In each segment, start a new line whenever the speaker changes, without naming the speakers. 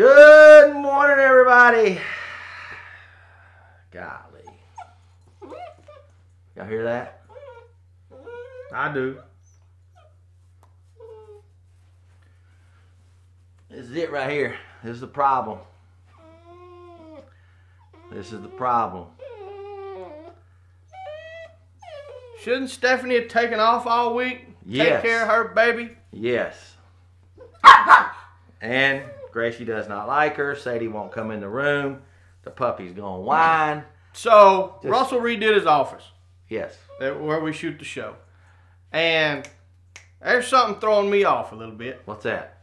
Good morning, everybody. Golly. Y'all hear that?
I do.
This is it right here. This is the problem. This is the problem.
Shouldn't Stephanie have taken off all week?
Yes.
Take care of her baby?
Yes. And Gracie does not like her. Sadie won't come in the room. The puppy's gonna whine.
So,
Just-
Russell redid his office
Yes.
where we shoot the show. And there's something throwing me off a little bit.
What's that?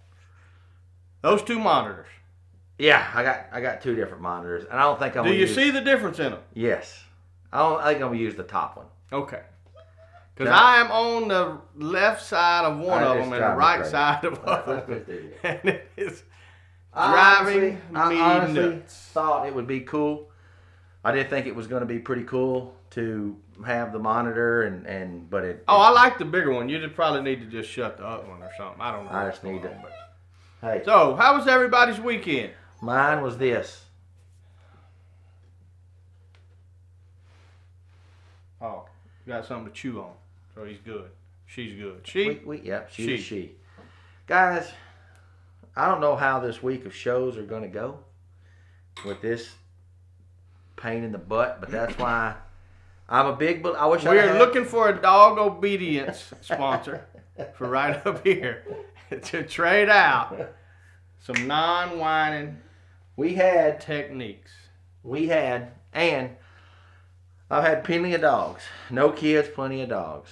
Those two monitors.
Yeah, I got I got two different monitors, and I don't think I'm.
Do you
use,
see the difference in them?
Yes. I don't. I think I'm gonna use the top one.
Okay. Because I am on the left side of one
I
of them and the right
crazy.
side of
That's
others.
what they do.
and it is
I
driving
honestly- I honestly
nuts.
thought it would be cool. I did think it was going to be pretty cool to have the monitor and and but it.
Oh, I like the bigger one. You just probably need to just shut the other one or something. I don't know.
I just need to-
on,
hey,
So, how was everybody's weekend?
mine was this.
Oh, got something to chew on. So he's good. She's good. She.
We, we, yep, she,
She.
she. she. Guys, I don't know how this week of shows are going to go with this pain in the butt, but that's why I'm a big. I wish
We're
had,
looking for a dog obedience sponsor for right up here to trade out some non-whining
We had
techniques.
we had and I've had plenty of dogs. No kids, plenty of dogs.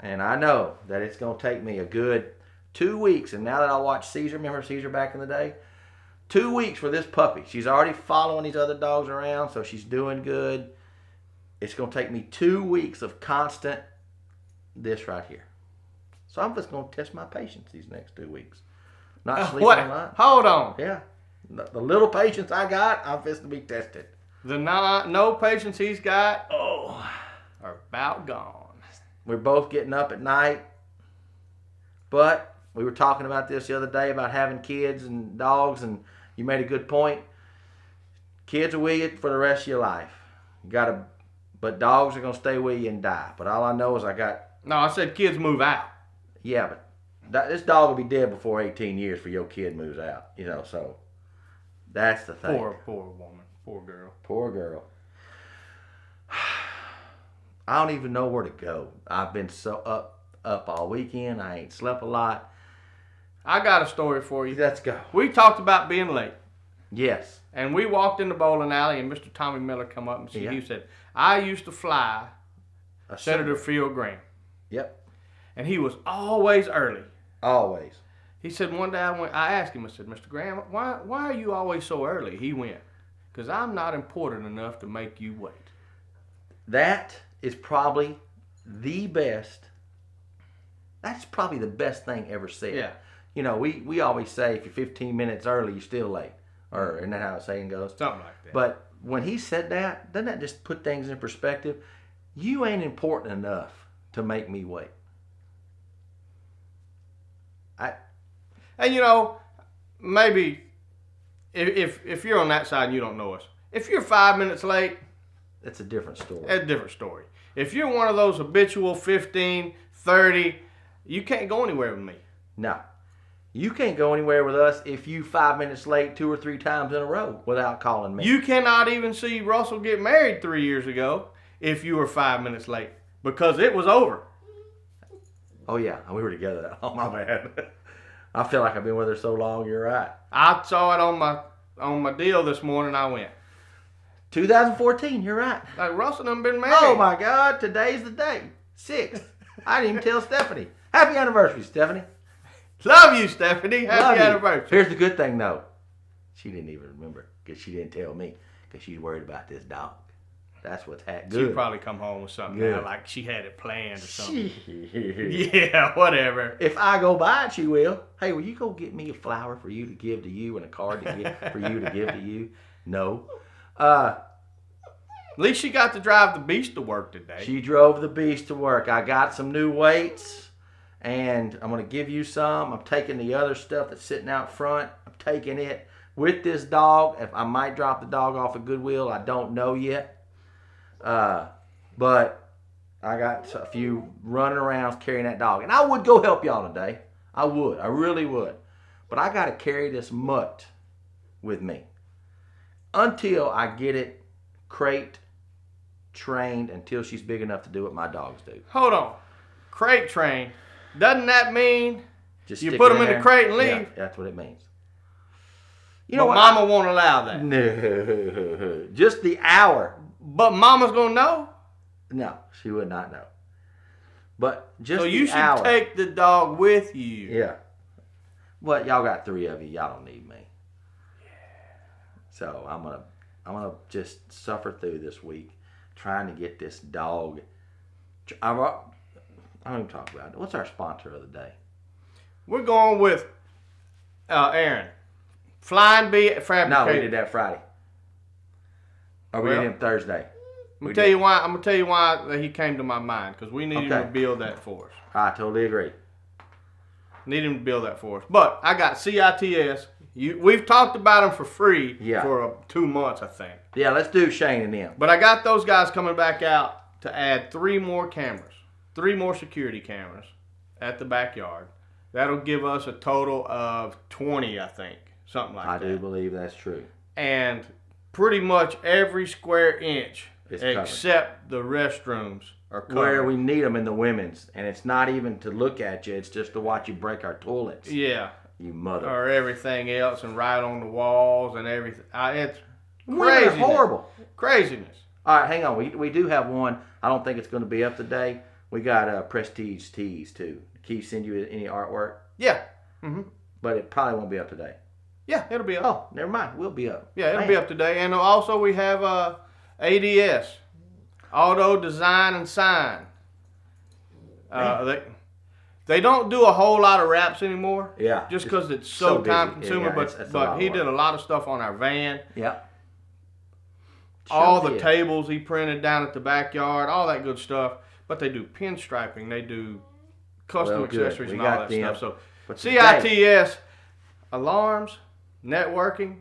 And I know that it's gonna take me a good two weeks. And now that I watch Cesar, remember Cesar back in the day? Two weeks for this puppy. She's already following these other dogs around, so she's doing good. It's gonna take me two weeks of constant this right here. So I'm just gonna test my patience these next two weeks. Not uh, sleeping
What?
a lot.
Hold on.
Yeah. The the little patience I got, I'm just to be tested.
The non, no patience he's got
Oh.
are about gone.
We're both getting up at night. But we were talking about this the other day about having kids and dogs, and you made a good point. Kids are with you for the rest of your life. You gotta, but dogs are gonna stay with you and die. But all I know is I got,
No, I said kids move out.
yeah, but that, this dog will be dead before 18 years for your kid moves out. You know, so that's the thing.
Poor, poor woman. Poor girl.
Poor girl. I don't even know where to go. I've been so up up all weekend. I ain't slept a lot.
I got a story for you.
Let's go.
We talked about being late.
Yes.
And we walked in the bowling alley, and Mr. Tommy Miller come up and said,
Yeah.
he said, I used to fly
A
Senator Field Graham.
Yep.
And he was always early.
Always.
He said one day I went. I asked him. I said, "Mr. Graham, why why are you always so early?" He went, "Cause I'm not important enough to make you wait."
That is probably the best. That's probably the best thing ever said.
Yeah.
You know, we, we always say if you're 15 minutes early, you're still late. Or isn't that how the saying goes?
Something like that.
But when he said that, doesn't that just put things in perspective? You ain't important enough to make me wait. I
and you know, maybe if, if if you're on that side and you don't know us, if you're five minutes late,
it's a different story.
that's a different story. If you're one of those habitual 15, 30, you can't go anywhere with me.
No. You can't go anywhere with us if you five minutes late two or three times in a row without calling me.
You cannot even see Russell get married three years ago if you were five minutes late because it was over.
oh yeah, we were together. Oh my bad. I feel like I've been with her so long. You're right.
I saw it on my on my deal this morning. I went,
2014. You're right.
like Russell done been married.
Oh my God! Today's the day. Six. I didn't even tell Stephanie. Happy anniversary, Stephanie.
Love you, Stephanie. Happy
Love you.
anniversary.
Here's the good thing, though. She didn't even remember because she didn't tell me because she's worried about this dog. That's what's happening.
She'd probably come home with something now, like she had it planned or something. Yeah, whatever.
If I go by it, she will. Hey, will you go get me a flower for you to give to you and a card to give for you to give to you? No. Uh,
At least she got to drive the beast to work today.
She drove the beast to work. I got some new weights, and I'm going to give you some. I'm taking the other stuff that's sitting out front. I'm taking it, with this dog. If I might drop the dog off at Goodwill, I don't know yet. Uh, but I got a few running around carrying that dog, and I would go help y'all today. I would. I really would. But I got to carry this mutt with me until I get it crate trained until she's big enough to do what my dogs do.
Hold on. Crate train. Doesn't that mean
Just
You put them in the crate and
Yeah,
leave?
that's what it means. You
you
know what?
mama won't allow that?
No, just the hour.
But mama's gonna know.
No, she would not know. But just
so you should
hour.
take the dog with you.
Yeah. But y'all got three of you. Y'all don't need me. Yeah. So I'm gonna I'm gonna just suffer through this week trying to get this dog. I I don't even talk about it. What's our sponsor of the day?
We're going with uh, Aaron. Flying Bee Fabricated.
No, we did that Friday. Or we
Well,
did him Thursday.
I'm gonna tell
did.
you why. I'm gonna tell you why he came to my mind because we need him to build that for us.
I totally agree.
Need him to build that for us. But I got CITS. You, we've talked about them for free
Yeah.
for uh, two months, I think.
Yeah, let's do Shane and them.
But I got those guys coming back out to add three more cameras, three more security cameras at the backyard. That'll give us a total of 20, I think, something like
I
that.
I do believe that's true.
And pretty much every square inch
It's covered.
except the restrooms are covered.
Where we need them in the women's, and it's not even to look at you; it's just to watch you break our toilets.
yeah,
You mother.
or everything else, and right on the walls and everything. I, it's craziness.
horrible.
craziness.
All right, hang on. We, we do have one. I don't think it's going to be up today. We got uh, Prestige Tees too. Can you send you any artwork?
Yeah, hmm
But it probably won't be up today.
yeah, it'll be up.
Oh, never mind. We'll be up.
Yeah, it'll
Man.
be up today. And also we have uh, ADS, Auto Design and Sign. Uh, they they don't do a whole lot of wraps anymore,
Yeah.
just because it's so,
so
time
Yeah,
consuming.
yeah,
but
it's- it's
but he did a lot of stuff on our van,
Yeah.
all
Sure
the
did.
tables he printed down at the backyard, all that good stuff. But they do pinstriping, they do custom
Well,
accessories and all that
them.
stuff. So
But today-
CITS, alarms, networking,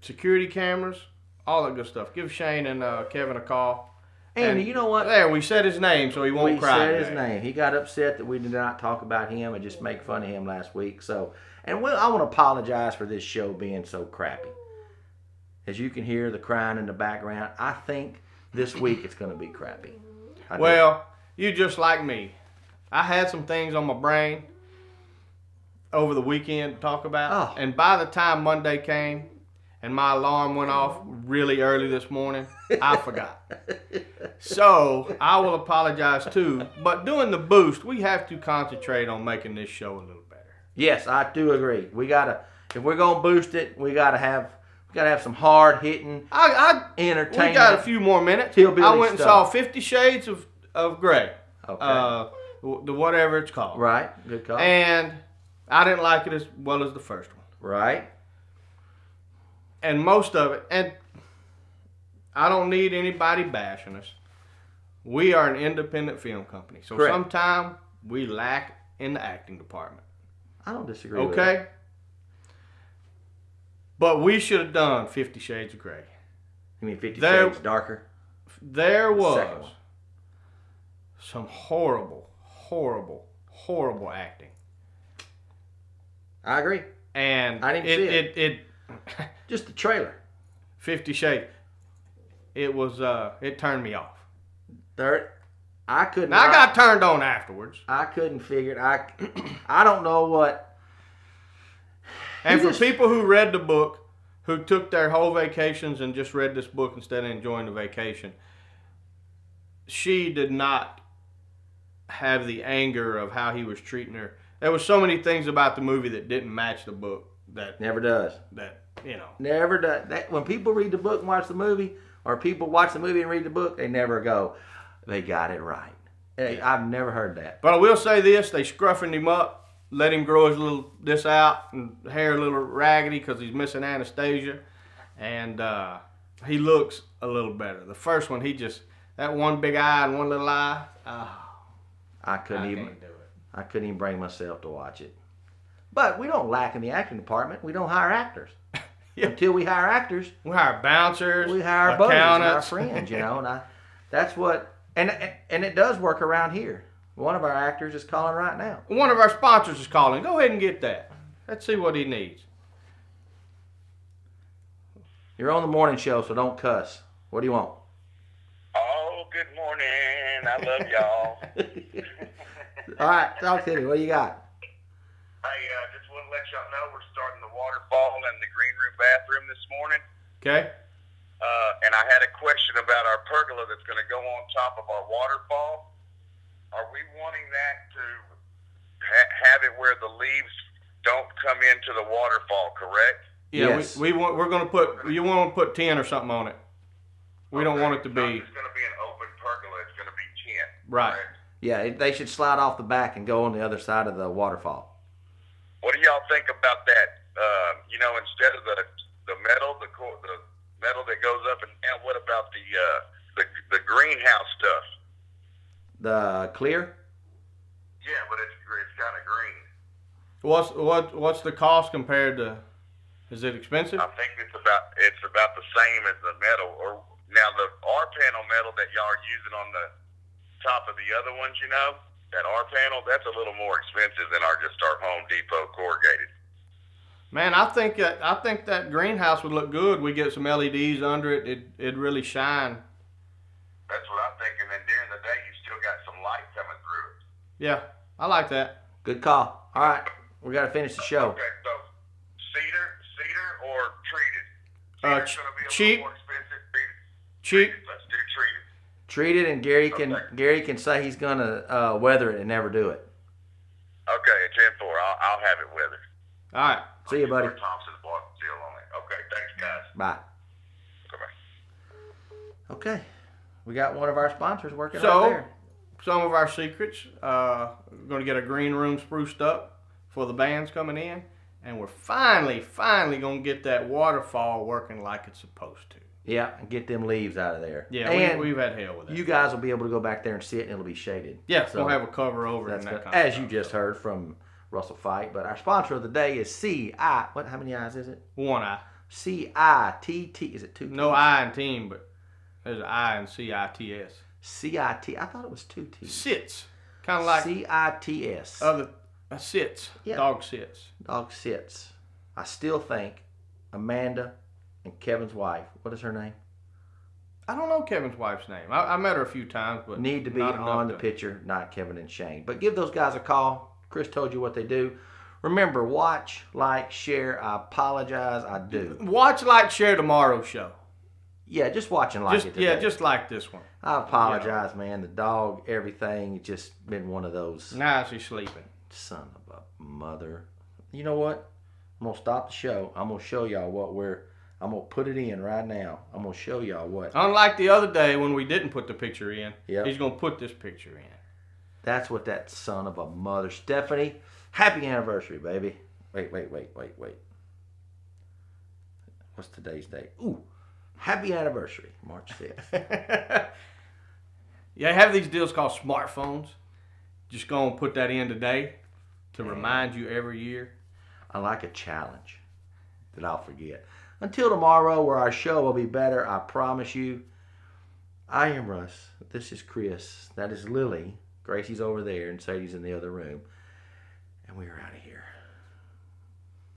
security cameras, all that good stuff. Give Shane and uh, Kevin a call.
And,
and-
you know what?
There, we said his name so he won't
we
cry.
said his name. He got upset that we did not talk about him and just make fun of him last week. So, and well, I want to apologize for this show being so crappy. As you can hear the crying in the background, I think this week it's going to be crappy. I.
Well, you just like me. I had some things on my brain over the weekend to talk about.
Oh.
And by the time Monday came and my alarm went off really early this morning, I forgot. So I will apologize too. But doing the boost, we have to concentrate on making this show a little better.
yes, I do agree. We gotta if we're gonna boost it, we gotta have we gotta have some hard hitting
I, I
entertainment.
we got a few more minutes. I went and
stuff.
saw Fifty Shades of, of Grey.
Okay.
Uh, the whatever it's called.
right. Good call.
And I didn't like it as well as the first one.
right.
And most of it, and I don't need anybody bashing us. We are an independent film company. So
Correct.
sometimes we lack in the acting department.
I don't disagree. with.
Okay? But we should have done Fifty Shades of Grey.
You mean Fifty
There-
Shades Darker?
There was. Some horrible, horrible, horrible acting.
I agree.
And
I didn't
it,
see
it,
it.
it
Just the trailer.
Fifty Shades. It was uh it turned me off.
Third, I couldn't.
Now I got turned on afterwards.
I couldn't figure. it. I I don't know what.
And for
just-
people who read the book, who took their whole vacations and just read this book instead of enjoying the vacation, she did not have the anger of how he was treating her. There was so many things about the movie that didn't match the book that
Never does.
that you know.
Never does. That when people read the book and watch the movie, or people watch the movie and read the book, they never go, "They got it right." Hey, I've never heard that.
But I will say this: they scruffing him up, let him grow his little this out and hair a little raggedy because he's missing Anastasia, and uh, he looks a little better. The first one, he just that one big eye and one little eye. Oh,
I couldn't
I
even.
do it.
I couldn't even bring myself to watch it. But we don't lack in the acting department. We don't hire actors.
Yeah.
Until we hire actors,
We hire bouncers,
we hire our buddies and our friends, you know, and I, that's what, and and it does work around here. One of our actors is calling right now.
One of our sponsors is calling. Go ahead and get that. Let's see what he needs.
You're on the morning show, so don't cuss. What do you want?
Oh, good morning. I love y'all.
All right, talk to me. What do you got?
hey, uh, just want to let y'all know we're starting the waterfall in the green room bathroom this morning.
Okay.
Uh, and I had a question about our pergola that's going to go on top of our waterfall. Are we wanting that to ha- have it where the leaves don't come into the waterfall, correct?
Yeah,
Yes.
we, we want we're gonna put you want to put ten or something on it. We don't want it to
it's not
be
just going to be an open pergola. It's going to be 10.
right.
correct?
Yeah, they should slide off the back and go on the other side of the waterfall.
What do y'all think about that? Uh, you know, instead of the the metal, the co- the metal that goes up and down. What about the uh, the the greenhouse stuff?
The clear?
Yeah, but it's it's kind of green.
What's what what's the cost compared to? Is it expensive?
I think it's about it's about the same as the metal. Or now the R panel metal that y'all are using on the top of the other ones, you know, that R panel that's a little more expensive than our just our Home Depot corrugated.
Man, I think that I think that greenhouse would look good. We get some LEDs under it. It it'd really shine.
That's what I'm thinking. And during the day, you still got some light coming through it.
Yeah, I like that.
Good call. All right, we got to finish the show.
Okay, so cedar, cedar or treated?
Uh, ch-
gonna be a
cheap.
little more expensive. Treated.
Cheap.
Treated. Let's do treated.
Treat it, and Gary can
Okay.
Gary can say he's gonna uh, weather it and never do it.
Okay, a ten four. I'll, I'll have it with her.
All right.
See you, buddy.
Thompson bought on it. Okay, thanks, guys.
Bye.
Bye.
Okay, we got one of our sponsors working
So-
right there.
Some of our secrets. Uh, we're going to get a green room spruced up for the bands coming in, and we're finally, finally going to get that waterfall working like it's supposed to.
Yeah, and get them leaves out of there.
Yeah,
and
we, we've had hell with that.
you guys will be able to go back there and sit, and it'll be shaded.
yeah,
so
we'll have a cover over
That's
and that
good.
kind of
As you
stuff.
just heard from Russell Fight. But our sponsor of the day is C I. What? How many eyes is it?
One eye.
C I T T. Is it two?
No I in team, but there's an I in C I T S.
C I T. I thought it was two T's.
Sits. Kind of like
C I T S.
other uh, sits.
Yeah.
Dog sits.
Dog sits. I still think Amanda and Kevin's wife. What is her name?
I don't know Kevin's wife's name. I, I met her a few times, but
Need to be on the
to-
picture, not Kevin and Shane. But give those guys a call. Chris told you what they do. Remember, watch, like, share. I apologize. I do.
Watch, like, share tomorrow's show.
Yeah, just watch and like
just
it. Today.
yeah, just like this one.
I apologize, man. The dog, everything, it's just been one of those.
Now she's sleeping.
Son of a mother. You know what? I'm gonna stop the show. I'm gonna show y'all what we're. I'm gonna put it in right now. I'm gonna show y'all what.
Unlike the other day when we didn't put the picture in,
Yep.
he's gonna put this picture in.
That's what that son of a mother, Stephanie. Happy anniversary, baby. Wait, wait, wait, wait, wait. What's today's date? Ooh, happy anniversary, March 5th.
yeah, I have these deals called smartphones. Just go and put that in today to remind you every year.
I like a challenge that I'll forget. Until tomorrow, where our show will be better, I promise you. I am Russ. This is Chris. That is Lily. Gracie's over there, and Sadie's in the other room. And we are out of here.